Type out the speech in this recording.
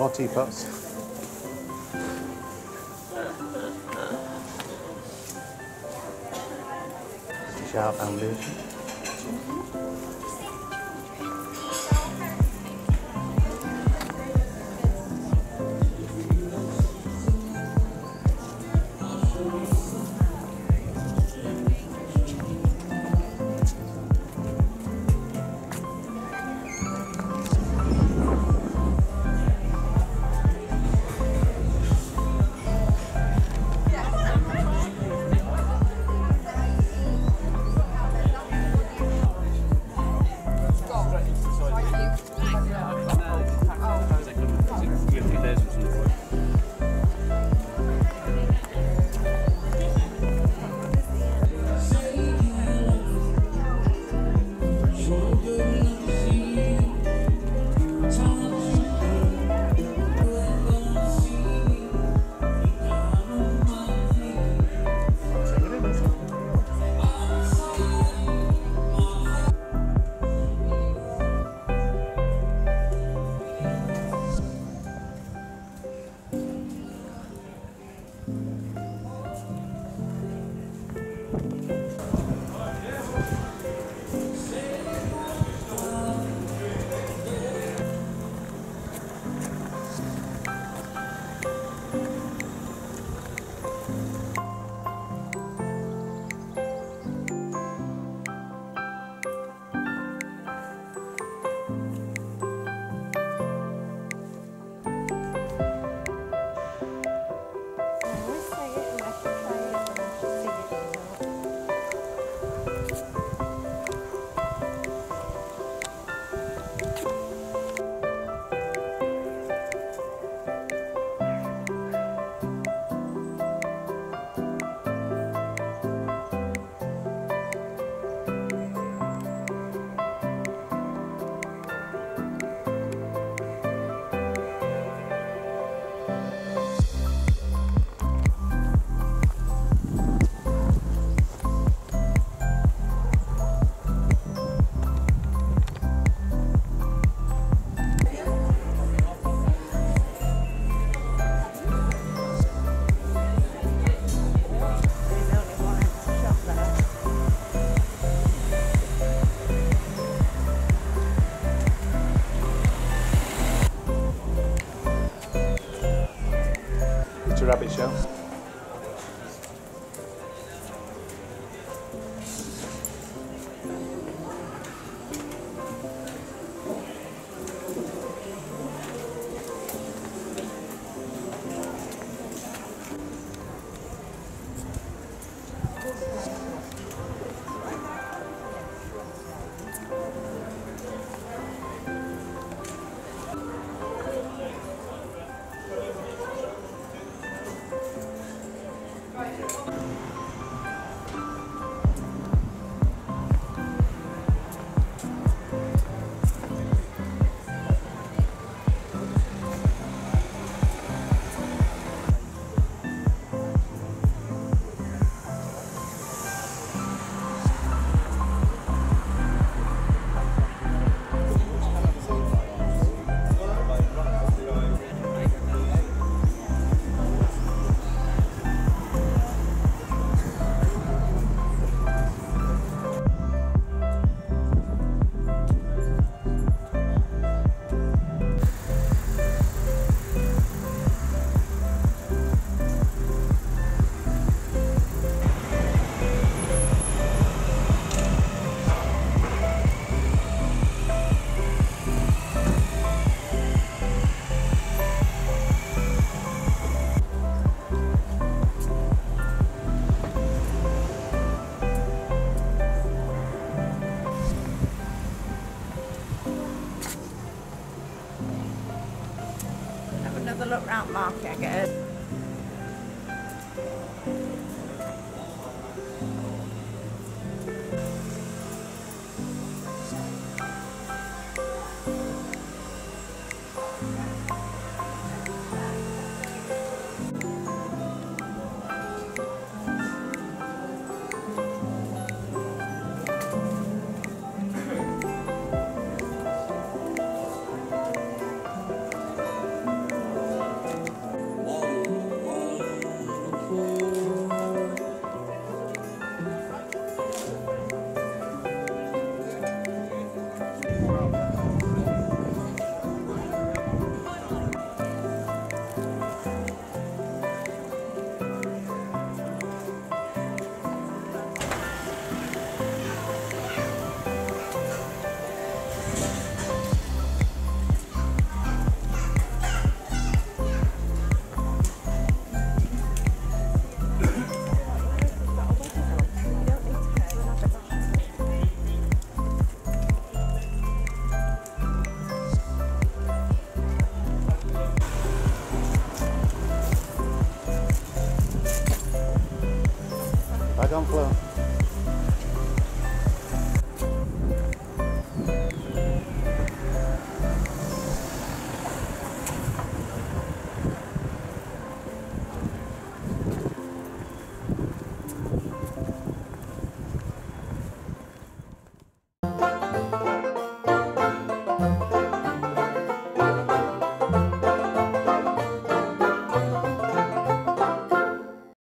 More teapots. Sharp foundation. Mm-hmm. A rabbit show. Another look round market, I guess. Camplão.